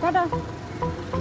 Tata French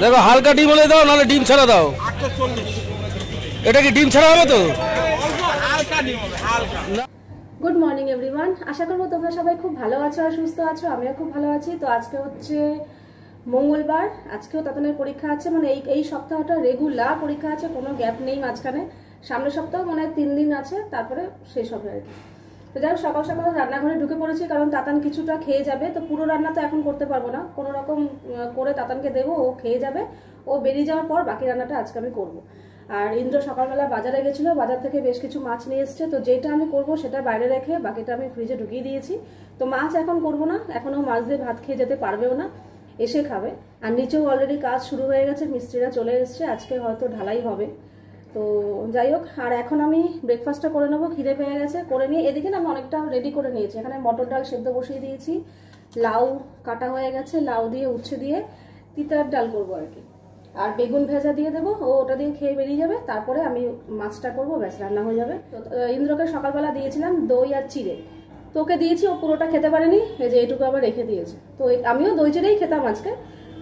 দেখো, হালকা ডিম হলে দাও, নাহলে ডিম ছাড়া দাও। এটা কি ডিম ছাড়া হবে তো? গুড মর্নিং এভরিওয়ান আশা করব তোমরা সবাই খুব ভালো আছো আর সুস্থ আছো, আমিও খুব ভালো আছি। তো আজকে হচ্ছে মঙ্গলবার, আজকেও তাতানের পরীক্ষা আছে। মানে এই এই সপ্তাহটা রেগুলার পরীক্ষা আছে, কোনো গ্যাপ নেই মাঝখানে। সামনের সপ্তাহ মনে তিন দিন আছে, তারপরে শেষ হবে আর কি। তো যাই হোক, সকাল সকাল রান্নাঘরে ঢুকে পড়েছি, কারণ তাতান কিছুটা খেয়ে যাবে। তো পুরো রান্না তো এখন করতে পারব না। কোনো রকম করে তাতানকে দেবো, ও খেয়ে যাবে। ও বেরিয়ে যাওয়ার পর বাকি রান্নাটা আজকে আমি করব। আর ইন্দ্র সকালবেলা বাজারে গেছিল, বাজার থেকে বেশ কিছু মাছ নিয়ে এসছে। তো যেটা আমি করব সেটা বাইরে রেখে বাকিটা আমি ফ্রিজে ঢুকিয়ে দিয়েছি। তো মাছ এখন করব না এখনও মাছ দিয়ে ভাত খেয়ে যেতে পারবেও না। এসে খাবে। আর নিচেও অলরেডি কাজ শুরু হয়ে গেছে, মিস্ত্রিরা চলে এসছে। আজকে হয়তো ঢালাই হবে। তো যাই হোক আর এখন আমি ব্রেকফাস্টটা করে নেব, খিদে পেয়ে গেছে, করে নিয়ে এদিকে না আমি অনেকটা রেডি করে নিয়েছি। এখানে মটর ডাল সেদ্ধ বসিয়ে দিয়েছি, লাউ কাটা হয়ে গেছে, লাউ দিয়ে, উচ্ছে দিয়ে, তিতার ডাল করব আর কি। আর বেগুন ভেজা দিয়ে দেবো, ও ওটা দিয়ে খেয়ে বেরিয়ে যাবে, তারপরে আমি মাছটা করব, ব্যাস, রান্না হয়ে যাবে। তো ইন্দ্রকে সকালবেলা দিয়েছিলাম দই আর চিড়ে। তোকে দিয়েছি, ও পুরোটা খেতে পারেনি, এই যে এইটুকু আবার রেখে দিয়েছে। তো আমিও দই চিড়েই খেতাম আজকে,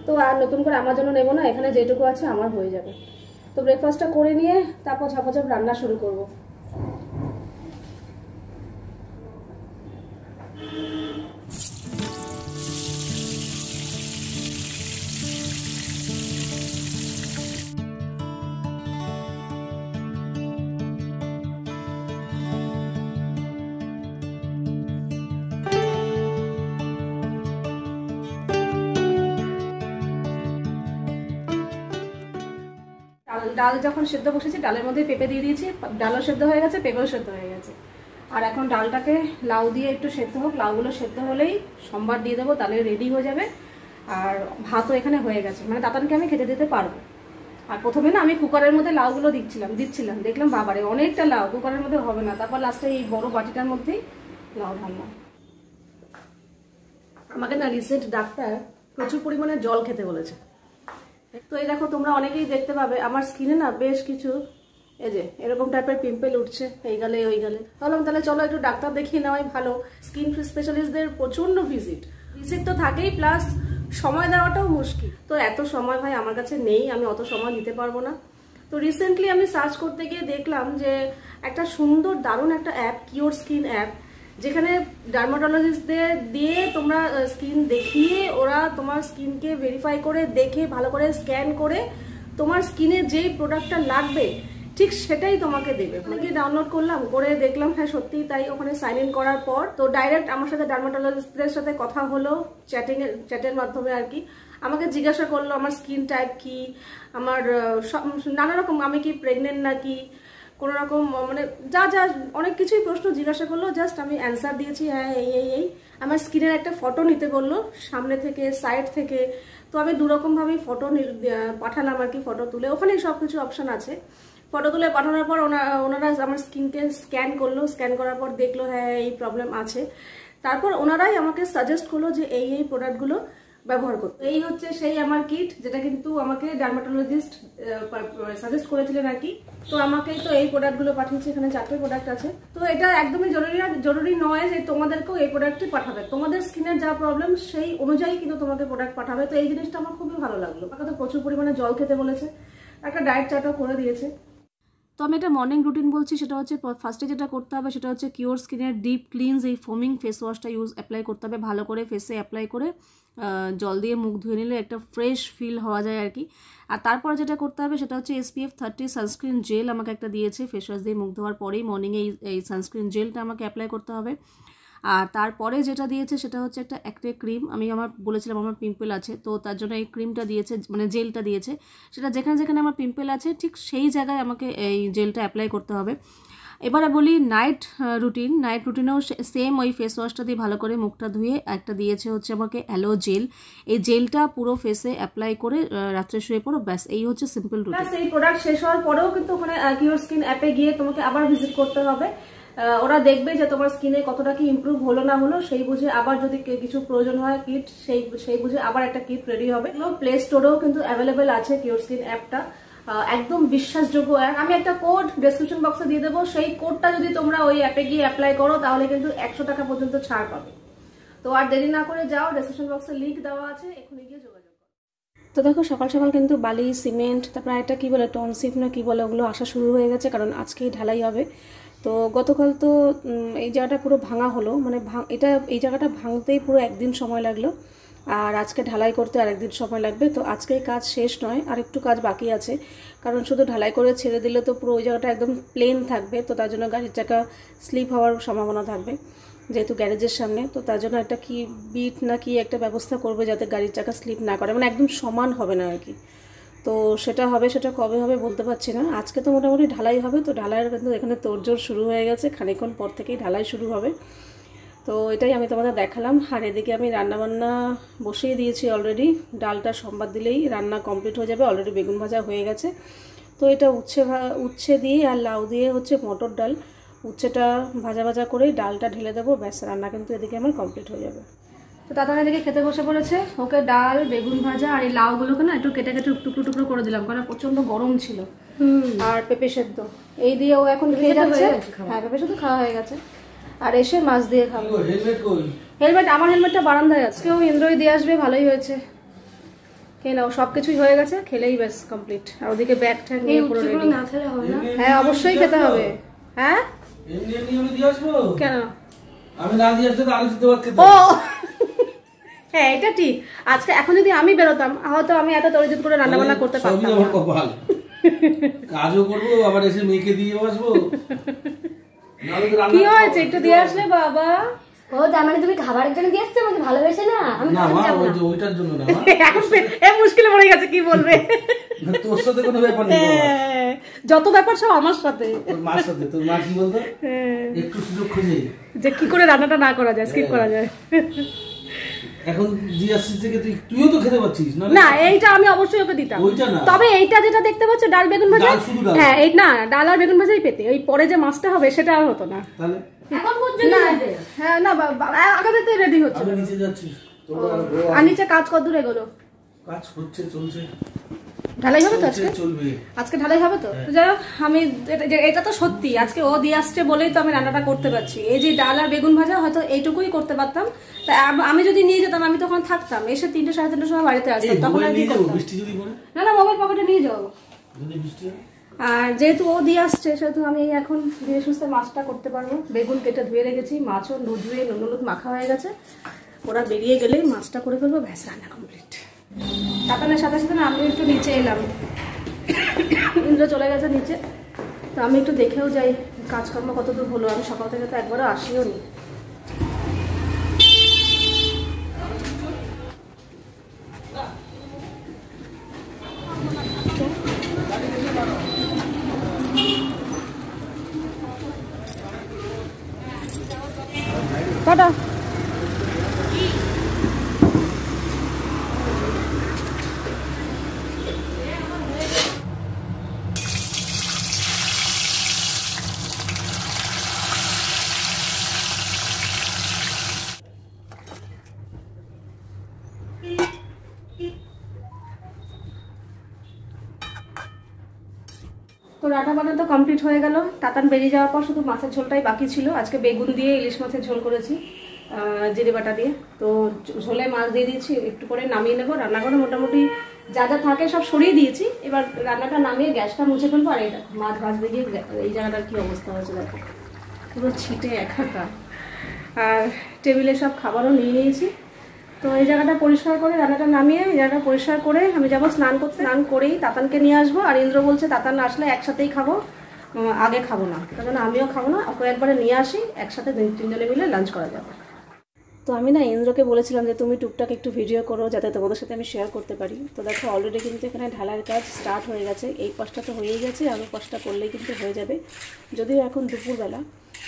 তো আর নতুন করে আমার জন্য নেব না, এখানে যেটুকু আছে আমার হয়ে যাবে। তো ব্রেকফাস্টটা করে নিয়ে তারপর ঝাপাঝাপ রান্না শুরু করব। ডাল যখন সেদ্ধ বসেছি, ডালের মধ্যে পেঁপে দিয়ে দিয়েছি, ডালও সেদ্ধ হয়ে গেছে, পেঁপেও সেদ্ধ হয়ে গেছে। আর এখন ডালটাকে লাউ দিয়ে একটু সেদ্ধ হোক, লাউগুলো সেদ্ধ হলেই সোমবার দিয়ে দেবো, তাহলে রেডি হয়ে যাবে। আর ভাতও এখানে হয়ে গেছে মানে তাতানকে আমি খেতে দিতে পারব। আর প্রথমে না আমি কুকারের মধ্যে লাউগুলো দিচ্ছিলাম দিচ্ছিলাম, দেখলাম বাবারে, অনেকটা লাউ, কুকারের মধ্যে হবে না। তারপর লাস্টে এই বড় বাটিটার মধ্যেই লাউ ঢাললাম। আমাকে না রিসেন্ট ডাক্তার প্রচুর পরিমাণে জল খেতে বলেছে। তো এই দেখো, তোমরা অনেকেই দেখতে পাবে, আমার স্কিনে না বেশ কিছু, এই যে, এরকম টাইপের পিম্পল উঠছে, এই গালে, ওই গালে। ভাবলাম তাহলে চলো একটু ডাক্তার দেখিয়ে নেওয়াই ভালো। স্কিন স্পেশালিস্টদের প্রচণ্ড ভিজিট ভিজিট তো থাকেই প্লাস সময় দেওয়াটাও মুশকিল। তো এত সময় ভাই আমার কাছে নেই, আমি অত সময় দিতে পারব না। তো রিসেন্টলি আমি সার্চ করতে গিয়ে দেখলাম যে, একটা সুন্দর, দারুণ একটা অ্যাপ কিওর স্কিন অ্যাপ যেখানে ডার্মাটোলজিস্টদের দিয়ে তোমরা স্কিন দেখিয়ে ওরা তোমার স্কিনকে ভেরিফাই করে, দেখে, ভালো করে স্ক্যান করে তোমার স্কিনে যেই প্রোডাক্টটা লাগবে, ঠিক সেটাই তোমাকে দেবে। অনেকে ডাউনলোড করলাম, করে দেখলাম হ্যাঁ সত্যিই তাই ওখানে সাইন ইন করার পর। তো ডাইরেক্ট আমার সাথে ডার্মাটোলজিস্টদের সাথে কথা হলো চ্যাটিং চ্যাটের মাধ্যমে আর কি। আমাকে জিজ্ঞাসা করল, আমার স্কিন টাইপ কি? আমার নানা রকম, আমি কি প্রেগনেন্ট নাকি? কোনো রকম মানে যা যা, অনেক কিছুই প্রশ্ন জিজ্ঞাসা করল জাস্ট আমি অ্যান্সার দিয়েছি হ্যাঁ এই এই এই। আমার স্কিনের একটা ফটো নিতে বলল, সামনে থেকে সাইড থেকে। তো আমি দুরকমভাবেই ফটো পাঠালাম আর কি ফটো তুলে। ওখানেই সব কিছু অপশান আছে। ফটো তুলে পাঠানোর পর ওনা- ওনারা আমার স্কিনকে স্ক্যান করল স্ক্যান করার পর দেখল হ্যাঁ এই প্রবলেম আছে। তারপর ওনারাই আমাকে সাজেস্ট করল যে এই এই প্রোডাক্টগুলো ব্যবহার করতে। এই হচ্ছে সেই আমার কিট যেটা কিন্তু আমাকে ডার্মাটোলজিস্ট সাজেস্ট করেছিলেন আর কি। তো আমাকে তো এই প্রোডাক্টগুলো পাঠিয়েছে, এখানে চারটে প্রোডাক্ট আছে। তো এটা একদমই জরুরি জরুরি নয় যে তোমাদেরকেও এই প্রোডাক্টই পাঠাবে। তোমাদের স্কিনের যা প্রবলেম সেই অনুযায়ী কিন্তু তোমাকে প্রোডাক্ট পাঠাবে। তো এই জিনিসটা আমার খুবই ভালো লাগল। আমাকে তো প্রচুর পরিমাণে জল খেতে বলেছে। একটা ডায়েট চার্টও করে দিয়েছে। তো আমি একটা মর্নিং রুটিন বলছি, সেটা হচ্ছে ফার্স্টে যেটা করতে হবে সেটা হচ্ছে কিওর স্কিনের ডিপ ক্লিনস এই ফোমিং ফেস ওয়াশটা ইউজ অ্যাপ্লাই করতে হবে। ভালো করে ফেসে অ্যাপ্লাই করে জল দিয়ে মুখ ধুয়ে নিলে একটা ফ্রেশ ফিল হওয়া যায় আর কি আর তারপরে যেটা করতে হবে সেটা হচ্ছে এসপিএফ থার্টি সানস্ক্রিন জেল আমাকে একটা দিয়েছে ফেস ওয়াশ দিয়ে মুখ ধোয়ার পরেই মর্নিংয়ে এই সানস্ক্রিন জেলটা আমাকে অ্যাপ্লাই করতে হবে। আর তারপরে যেটা দিয়েছে সেটা হচ্ছে একটা অ্যাক্টে ক্রিম। আমি আমার বলেছিলাম আমার পিম্পল আছে, তো তার জন্য এই ক্রিমটা দিয়েছে মানে জেলটা দিয়েছে। সেটা যেখানে যেখানে আমার পিম্পল আছে, ঠিক সেই জায়গায় আমাকে এই জেলটা অ্যাপ্লাই করতে হবে। এবারে বলি নাইট রুটিন নাইট রুটিনেও সেম ওই ফেস ওয়াশটা দিয়ে ভালো করে মুখটা ধুয়ে একটা দিয়েছে হচ্ছে আমাকে অ্যালো জেল এই জেলটা পুরো ফেসে অ্যাপ্লাই করে রাত্রে শুয়ে পড়ো, ব্যাস, এই হচ্ছে সিম্পল রুটিন এই প্রোডাক্ট শেষ হওয়ার পরেও কিন্তু ওখানে কিওর স্কিন অ্যাপে গিয়ে তোমাকে আবার ভিজিট করতে হবে। ওরা দেখবে যে তোমার স্কিনে কতটা কি ইমপ্রুভ হলো না হলো, সেই বুঝে আবার যদি কিছু প্রয়োজন হয় কিট সেই সেই বুঝে আবার একটা কিট রেডি হবে। প্লে স্টোরেও কিন্তু অ্যাভেলেবেল আছে কিওর স্কিন অ্যাপটা একদম বিশ্বাসযোগ্য অ্যাপ আমি একটা কোড ডেসক্রিপশন বক্সে দিয়ে দেবো। সেই কোডটা যদি তোমরা ওই অ্যাপে গিয়ে অ্যাপ্লাই করো, তাহলে কিন্তু একশো টাকা পর্যন্ত ছাড় পাবে। তো আর দেরি না করে যাও ডেসক্রিপশন বক্সে লিংক দেওয়া আছে, এখনই গিয়ে যোগাযোগ তো দেখো, সকাল সকাল কিন্তু বালি, সিমেন্ট, তারপর একটা কি বলে টনসিপ না কি বলে, ওগুলো আসা শুরু হয়ে গেছে, কারণ আজকেই ঢালাই হবে। তো গতকাল তো এই জায়গাটা পুরো ভাঙা হলো মানে এটা, এই জায়গাটা ভাঙতেই পুরো একদিন সময় লাগল। আর আজকে ঢালাই করতে আরেকদিন সময় লাগবে, তো আজকে কাজ শেষ নয়, আর একটু কাজ বাকি আছে। কারণ শুধু ঢালাই করে ছেড়ে দিলে তো পুরো ওই জায়গাটা একদম প্লেন থাকবে, তো তার জন্য গাড়ির চাকা স্লিপ হওয়ার সম্ভাবনা থাকবে, যেহেতু গ্যারেজের সামনে। তো তার জন্য একটা কি বিট না কি একটা ব্যবস্থা করবে যাতে গাড়ির চাকা স্লিপ না করে মানে একদম সমান হবে না আর কি। তো সেটা হবে, সেটা কবে হবে বলতে পারছি না। আজকে তো মোটামুটি ঢালাই হবে, তো ঢালাইয়ের কিন্তু এখানে তোড়জোড় শুরু হয়ে গেছে, খানিকক্ষণ পর থেকেই ঢালাই শুরু হবে। তো এটাই আমি তোমাদের দেখালাম। আর এদিকে আমি রান্নাবান্না বসিয়ে দিয়েছি অলরেডি ডালটা সোমবার দিলেই রান্না কমপ্লিট হয়ে যাবে অলরেডি বেগুন ভাজা হয়ে গেছে। তো এটা উচ্ছে উচ্ছে দিয়ে আর লাউ দিয়ে হচ্ছে মটর ডাল। উচ্ছেটা ভাজা ভাজা করেই ডালটা ঢেলে দেবো, ব্যাস, রান্না কিন্তু এদিকে আমার কমপ্লিট হয়ে যাবে। তো দাদা এদিকে খেতে বসে পড়েছে। ওকে ডাল বেগুন ভাজা আর এই লাউগুলোকে না একটু কেটে কেটে টুকরো টুকরো করে দিলাম কারণ প্রচণ্ড গরম ছিল। আর পেঁপে সেদ্ধ। এই দিয়ে ও এখন খেয়ে যাচ্ছে। হ্যাঁ পেঁপে সেদ্ধ খাওয়া হয়ে গেছে। আর এসে মাছ দিয়ে খাব। হেলমেট আমার হেলমেটটা বারান্দায় আছে। কেউ ইন্দ্রই দিয়ে আসবে ভালোই হয়েছে। খেয়ে নাও সব কিছুই হয়ে গেছে খেলেই ব্যাস কমপ্লিট আর ওদিকে ব্যাগ ট্যাগ নিয়ে পুরো না হ্যাঁ অবশ্যই খেতে হবে। হ্যাঁ? কেন? আমি না দিয়ে আসলে আলু সিদ্ধ ভাত খেতে ও হ্যাঁ এটা ঠিক। আজকে এখন যদি আমি বেরোতাম হয়তো আমি এত তরিজুত করে রান্না বান্না করতে সবই আমার কপাল। কাজও করব আবার এসে মেয়েকে দিয়ে আসব কি হয়েছে? একটু দিয়ে আসলে বাবা। ও তার মানে তুমি খাবারের জন্য দিয়ে এসছো? আমাকে ভালোবেসে না? আমি না খাবার মা ওই যে ওইটার জন্য না মা। এখন পে- এ মুশকিলে পড়ে গেছে কি বলবে? তোর সাথে কোনো ব্যাপার নেই হ্যাঁ, যত ব্যাপার সব আমার সাথে। মার সাথে তোর মা কি বলতো? হ্যাঁ, একটু সুযোগ খুঁজে। যে কি করে রান্নাটা না করা যায় স্কিপ করা যায়। এখন দিয়ে থেকে তুই তুইও তো খেতে পাচ্ছিস না না এইটা আমি অবশ্যই ওকে দিতাম। ওইটা না। তবে এইটা যেটা দেখতে পাচ্ছ ডাল বেগুন ভাজা। হ্যাঁ এই না ডাল আর বেগুন ভাজাই পেতে। ওই পরে যে মাছটা হবে সেটা আর হতো না। তাহলে? এখন পর্যন্ত না যাবে। হ্যাঁ না আগে থেকে রেডি হচ্ছে। আমি নিচে যাচ্ছি। আর নিচে কাজ কত দূর এগোলো? কাজ হচ্ছে চলছে। ঢালাই হবে তো আজকে? আজকে ঢালাই হবে তো? তো যাই হোক আমি এটা- এটা তো সত্যি। আজকে ও দিয়ে আসছে বলেই তো আমি রান্নাটা করতে পারছি। এই যে ডাল আর বেগুন ভাজা হয়তো এইটুকুই করতে পারতাম। তা আমি যদি নিয়ে যেতাম আমি তখন থাকতাম। এসে তিনটে সাড়ে তিনটের সময় বাড়িতে আসতাম তখন যাব না না মোবাইল পকেটে নিয়ে যাও যদি বৃষ্টি হয়? আর যেহেতু ও দিয়ে আসছে, সেহেতু আমি এখন ধীরে সুস্থে মাছটা করতে পারব। বেগুন কেটে ধুয়ে রেখেছি, মাছও নুন ধুয়ে নুন হলুদ মাখা হয়ে গেছে। ওরা বেরিয়ে গেলেই মাছটা করে ফেলব, ব্যাস, রান্না কমপ্লিট কাতানের সাথে সাথে আমি একটু নিচে এলাম। ইন্দ্র চলে গেছে নিচে। তো আমি একটু দেখেও যাই, কাজকর্ম কতদূর হলো। আমি সকাল থেকে তো একবারও আসিও নি টাটা তো রান্না বান্না তো কমপ্লিট হয়ে গেল। তাতান বেরিয়ে যাওয়ার পর শুধু মাছের ঝোলটাই বাকি ছিল। আজকে বেগুন দিয়ে ইলিশ মাছের ঝোল করেছি জিরে বাটা দিয়ে। তো ঝোলে মাছ দিয়ে দিয়েছি, একটু করে নামিয়ে নেব। রান্নাঘরে মোটামুটি যা যা থাকে সব সরিয়ে দিয়েছি। এবার রান্নাটা নামিয়ে গ্যাসটা মুছে ফেলব আর এটা মাছ ভাজতে গিয়ে এই জায়গাটার কি অবস্থা হয়েছে দেখো। পুরো ছিটে একাকা আর টেবিলে সব খাবারও নিয়ে নিয়েছি। তো এই জায়গাটা পরিষ্কার করে রান্নাটা নামিয়ে এই জায়গাটা পরিষ্কার করে আমি যাব স্নান করতে, স্নান করেই তাতানকে নিয়ে আসব। আর ইন্দ্র বলছে, তাতান আসলে একসাথেই খাব আগে খাব না। তার জন্য আমিও খাব না, ওকে একবারে নিয়ে আসি, একসাথে তিন- তিনজনে মিলে লাঞ্চ করা যাবে। তো আমি না ইন্দ্রকে বলেছিলাম যে, তুমি টুকটাক একটু ভিডিও করো যাতে তোমাদের সাথে আমি শেয়ার করতে পারি। তো দেখো অলরেডি কিন্তু এখানে ঢালার কাজ স্টার্ট হয়ে গেছে। এই পাশটা তো হয়েই গেছে আরও পাশটা করলেই কিন্তু হয়ে যাবে। যদিও এখন দুপুরবেলা,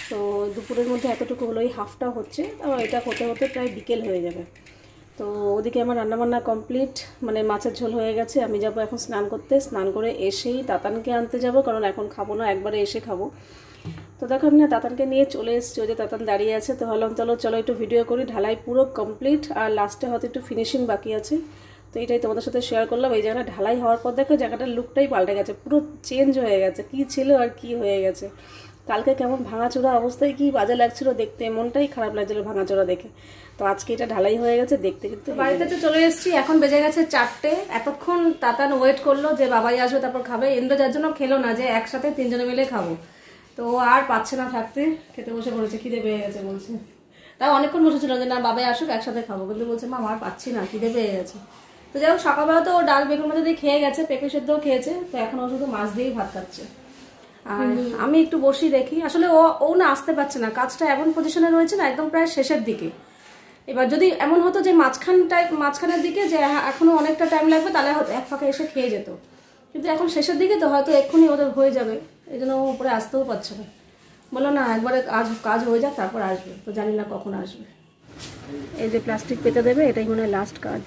তো দুপুরের মধ্যে এতটুকু হলো এই হাফটা হচ্ছে এটা হতে হতে প্রায় বিকেল হয়ে যাবে। তো ওদিকে আমার রান্নাবান্না কমপ্লিট মানে মাছের ঝোল হয়ে গেছে, আমি যাব এখন স্নান করতে। স্নান করে এসেই তাতানকে আনতে যাব, কারণ এখন খাব না, একবারে এসে খাব। তো দেখো, আমি না তাতানকে নিয়ে চলে এসেছি, ওই যে তাতান দাঁড়িয়ে আছে। তো ভাবলাম, চলো চলো একটু ভিডিও করি, ঢালাই পুরো কমপ্লিট আর লাস্টে হয়তো একটু ফিনিশিং বাকি আছে। তো এটাই তোমাদের সাথে শেয়ার করলাম, এই জায়গাটা ঢালাই হওয়ার পর দেখো, জায়গাটার লুকটাই পাল্টে গেছে, পুরো চেঞ্জ হয়ে গেছে, কি ছিল আর কি হয়ে গেছে। কালকে কেমন ভাঙাচোরা অবস্থায় কি বাজে লাগছিল দেখতে? মনটাই খারাপ লাগছিল ভাঙাচোরা দেখে। তো আজকে এটা ঢালাই হয়ে গেছে দেখতে কিন্তু বাড়িতে তো চলে এসেছি এখন বেজে গেছে চারটে। এতক্ষণ তাতান ওয়েট করল যে বাবাই আসবে তারপর খাবে। ইন্দ্র যার জন্য খেলো না যে একসাথে তিনজনে মিলে খাব। তো ও আর পাচ্ছে না থাকতে। খেতে বসে পড়েছে খিদে পেয়ে গেছে বলছে। তাও অনেকক্ষণ বসেছিল যে না বাবাই আসুক একসাথে খাব। কিন্তু বলছে মা আর পাচ্ছি না খিদে পেয়ে গেছে। তো যাই হোক সকালবেলা তো ডাল বেগুন মধ্যে দিয়ে খেয়ে গেছে পেঁপে সেদ্ধও খেয়েছে। তো এখন ও শুধু মাছ দিয়েই ভাত খাচ্ছে। আর আমি একটু বসি দেখি। আসলে ও ও না আসতে পারছে না। কাজটা এমন পজিশনে রয়েছে না একদম প্রায় শেষের দিকে। এবার যদি এমন হতো যে মাঝখানটায় মাঝখানের দিকে যে হ্যাঁ, এখনও অনেকটা টাইম লাগবে তাহলে এক ফাঁকে এসে খেয়ে যেত। কিন্তু এখন শেষের দিকে তো হয়তো এক্ষুনি ওদের হয়ে যাবে। এই জন্য ও উপরে আসতেও পারছে না। বলল না একবারে কাজ কাজ হয়ে যাক তারপর আসবে। তো জানি না কখন আসবে। এই যে প্লাস্টিক পেতে দেবে এটাই মনে হয় লাস্ট কাজ।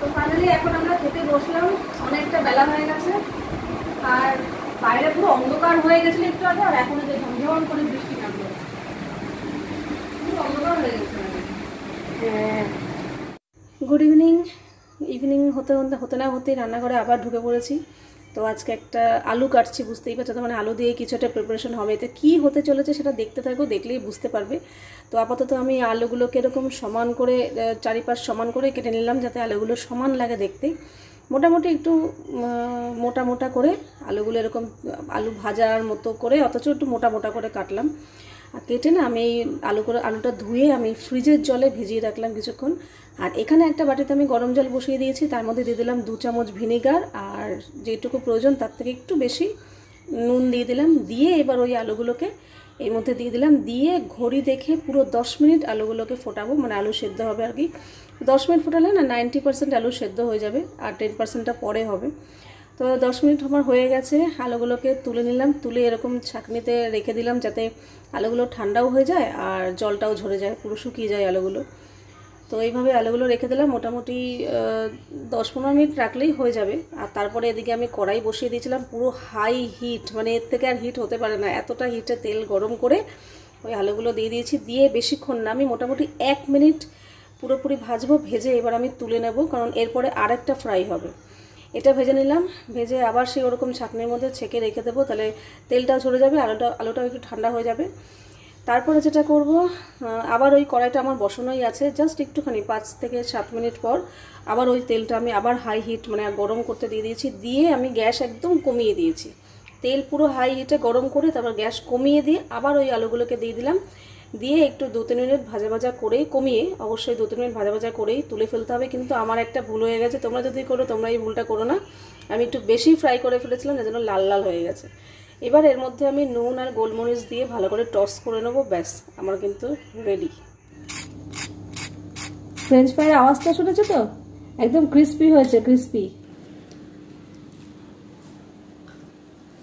তো ফাইনালি এখন আমরা খেতে বসলাম। অনেকটা বেলা হয়ে গেছে। আর বাইরে পুরো অন্ধকার হয়ে গেছিল একটু আগে, আর যে ঝমঝম করে বৃষ্টি পুরো অন্ধকার হয়ে গেছে গুড ইভিনিং ইভিনিং হতে হতে হতে না হতেই রান্নাঘরে আবার ঢুকে পড়েছি। তো আজকে একটা আলু কাটছি, বুঝতেই পারছ তো মানে আলু দিয়ে কিছু একটা প্রিপারেশন হবে। এতে কী হতে চলেছে সেটা দেখতে থাকো, দেখলেই বুঝতে পারবে। তো আপাতত আমি আলুগুলোকে এরকম সমান করে চারিপাশ সমান করে কেটে নিলাম, যাতে আলুগুলো সমান লাগে দেখতে। মোটামুটি একটু মোটা মোটা করে আলুগুলো এরকম, আলু ভাজার মতো করে, অথচ একটু মোটা মোটা করে কাটলাম। আর কেটে না আমি এই আলু করে, আলুটা ধুয়ে আমি ফ্রিজের জলে ভিজিয়ে রাখলাম কিছুক্ষণ। আর এখানে একটা বাটিতে আমি গরম জল বসিয়ে দিয়েছি, তার মধ্যে দিয়ে দিলাম দু চামচ ভিনেগার আর যেটুকু প্রয়োজন তার থেকে একটু বেশি নুন দিয়ে দিলাম। দিয়ে এবার ওই আলুগুলোকে এর মধ্যে দিয়ে দিলাম। দিয়ে ঘড়ি দেখে পুরো দশ মিনিট আলুগুলোকে ফোটাবো মানে আলু সেদ্ধ হবে আর কি। দশ মিনিট ফোটালে না নাইনটি পার্সেন্ট আলু সেদ্ধ হয়ে যাবে আর টেন পার্সেন্টটা পরে হবে। তো দশ মিনিট আমার হয়ে গেছে, আলুগুলোকে তুলে নিলাম, তুলে এরকম ছাঁকনিতে রেখে দিলাম যাতে আলুগুলো ঠান্ডাও হয়ে যায় আর জলটাও ঝরে যায়, পুরো শুকিয়ে যায় আলুগুলো। তো এইভাবে আলুগুলো রেখে দিলাম, মোটামুটি দশ পনেরো মিনিট রাখলেই হয়ে যাবে। আর তারপরে এদিকে আমি কড়াই বসিয়ে দিয়েছিলাম, পুরো হাই হিট মানে এর থেকে আর হিট হতে পারে না, এতটা হিটে তেল গরম করে ওই আলুগুলো দিয়ে দিয়েছি। দিয়ে বেশিক্ষণ না, আমি মোটামুটি এক মিনিট পুরোপুরি ভাজবো, ভেজে এবার আমি তুলে নেব, কারণ এরপরে আরেকটা ফ্রাই হবে। এটা ভেজে নিলাম, ভেজে আবার সেই ওরকম ছাঁকনির মধ্যে ছেঁকে রেখে দেবো, তাহলে তেলটাও ঝরে যাবে, আলুটা, আলুটাও একটু ঠান্ডা হয়ে যাবে। তারপরে যেটা করব আবার ওই কড়াইটা আমার বসানোই আছে জাস্ট একটুখানি পাঁচ থেকে সাত মিনিট পর আবার ওই তেলটা আমি আবার হাই হিট মানে গরম করতে দিয়ে দিয়েছি, দিয়ে আমি গ্যাস একদম কমিয়ে দিয়েছি। তেল পুরো হাই হিটে গরম করে তারপর গ্যাস কমিয়ে দিয়ে আবার ওই আলুগুলোকে দিয়ে দিলাম। দিয়ে একটু দু তিন মিনিট ভাজা ভাজা করেই কমিয়ে অবশ্যই দু তিন মিনিট ভাজা ভাজা করেই তুলে ফেলতে হবে। কিন্তু আমার একটা ভুল হয়ে গেছে তোমরা যদি করো তোমরা এই ভুলটা করো না। আমি একটু বেশি ফ্রাই করে ফেলেছিলাম যার জন্য লাল লাল হয়ে গেছে। এবার এর মধ্যে আমি নুন আর গোলমরিচ দিয়ে ভালো করে টস করে নেব ব্যাস আমার কিন্তু রেডি ফ্রেঞ্চ ফ্রাইয়ের আওয়াজটা শুনেছো তো? একদম ক্রিস্পি হয়েছে ক্রিস্পি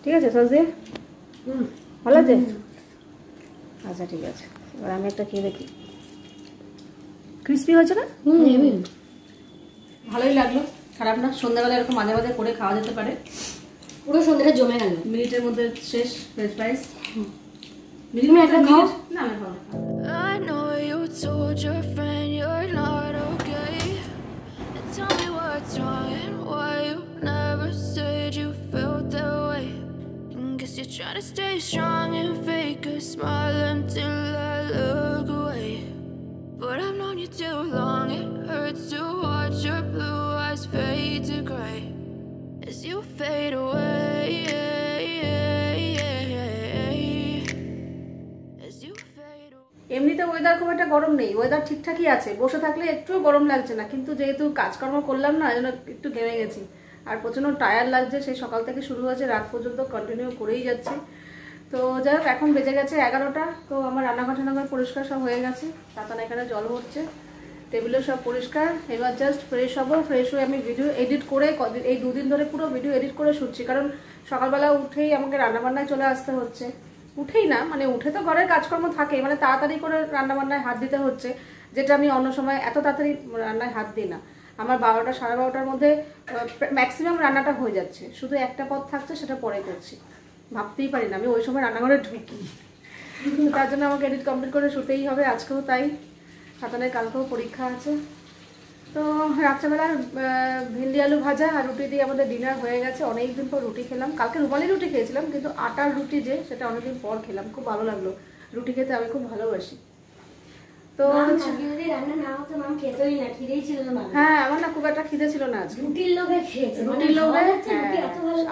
ঠিক আছে দিয়ে ভালো আছে? আচ্ছা ঠিক আছে। এবার আমি একটা খেয়ে দেখি ক্রিস্পি হয়েছে না ভালোই লাগল খারাপ না সন্ধ্যাবেলা এরকম মাঝে মাঝে করে খাওয়া যেতে পারে পুরো সন্ধ্যাটা জমে গেল মিনিটের মধ্যে শেষ ফ্রেঞ্চ ফ্রাইস তুমি একটা খাও না আমি খাব I know you told your friend you're not okay. And tell me what's wrong and why you never said you felt that way. And guess you're trying to stay strong and fake a smile until I এমনিতে weather খুব একটা গরম নেই weather ঠিকঠাকই আছে। বসে থাকলে একটু গরম লাগছে না, কিন্তু যেহেতু কাজকর্ম করলাম না জন্য একটু ঘেমে গেছি। আর প্রচণ্ড টায়ার লাগছে, সেই সকাল থেকে শুরু হয়েছে, রাত পর্যন্ত কন্টিনিউ করেই যাচ্ছে। তো যাই হোক, এখন বেজে গেছে এগারোটা, তো আমার রান্নাঘর টান্নাঘর পরিষ্কার সব হয়ে গেছে তাতান এখানে জল হচ্ছে টেবিলও সব পরিষ্কার। এবার জাস্ট ফ্রেশ হব। ফ্রেশ হয়ে আমি ভিডিও এডিট করে কদিন এই দুদিন ধরে পুরো ভিডিও এডিট করে শুটছি কারণ সকালবেলা উঠেই আমাকে রান্নাবান্নায় চলে আসতে হচ্ছে। উঠেই না মানে উঠে তো ঘরের কাজকর্ম থাকে মানে তাড়াতাড়ি করে রান্নাবান্নায় হাত দিতে হচ্ছে, যেটা আমি অন্য সময় এত তাড়াতাড়ি রান্নায় হাত দিই না। আমার বারোটা, সাড়ে বারোটার মধ্যে ম্যাক্সিমাম রান্নাটা হয়ে যাচ্ছে। শুধু একটা পথ থাকছে, সেটা পরে করছি। ভাবতেই পারি না, আমি ওই সময় রান্নাঘরে ঢুকি। তার জন্য আমাকে এডিট কমপ্লিট করে শুতেই হবে, আজকেও তাই। সাতানের কালকেও পরীক্ষা আছে। তো রাত্রেবেলা ভেন্ডি আলু ভাজা আর রুটি দিয়ে আমাদের ডিনার হয়ে গেছে। অনেক দিন পর রুটি খেলাম। কালকে রুমালি রুটি খেয়েছিলাম কিন্তু আটার রুটি যে সেটা অনেকদিন পর খেলাম। খুব ভালো লাগল। রুটি খেতে আমি খুব ভালোবাসি। তো হ্যাঁ আমার না খুব একটা খিদে ছিল না আজকে। রুটির লোভে খেয়েছে। মানে রুটির লোভে হ্যাঁ,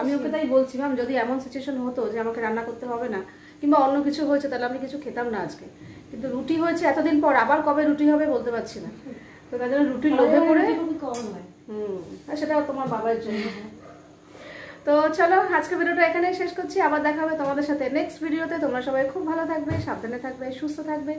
আমি ওকে তাই বলছি ম্যাম যদি এমন সিচুয়েশন হতো যে আমাকে রান্না করতে হবে না কিংবা অন্য কিছু হয়েছে তাহলে আমি কিছু খেতাম না আজকে। কিন্তু রুটি হয়েছে এতদিন পর আবার কবে রুটি হবে বলতে পারছি না। তো তার জন্য রুটির লোভে পড়ে হম হয়। আর সেটা তোমার বাবার জন্য। তো চলো আজকে ভিডিওটা এখানেই শেষ করছি। আবার দেখা হবে তোমাদের সাথে নেক্সট ভিডিওতে তোমরা সবাই খুব ভালো থাকবে সাবধানে থাকবে সুস্থ থাকবে।